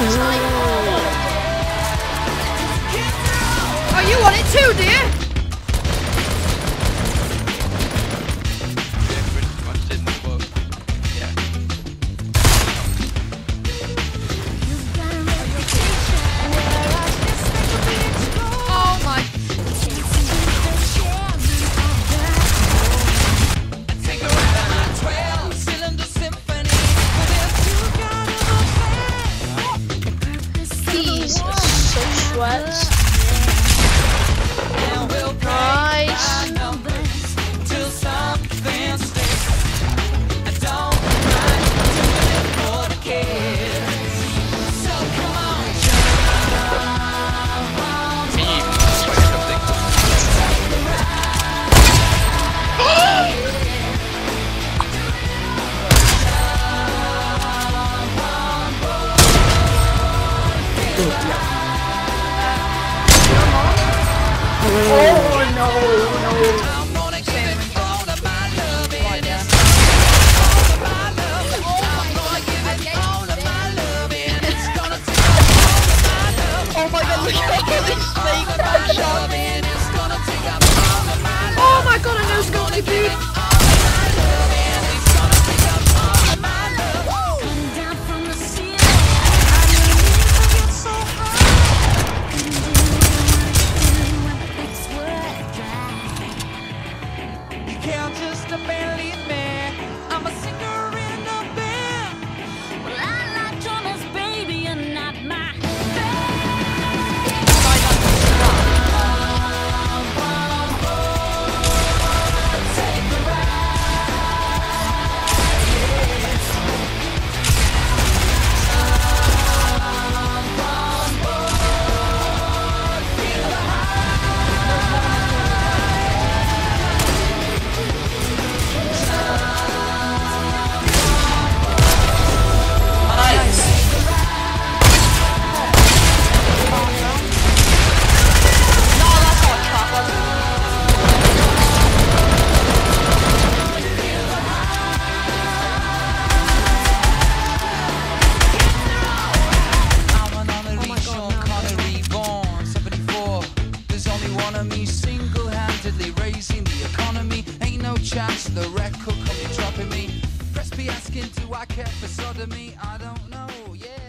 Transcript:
Oh, you want it too, do sweats. Oh Can't just abandon me single-handedly raising the economy. Ain't no chance the record company dropping me. Press be asking, do I care for sodomy? I don't know, yeah.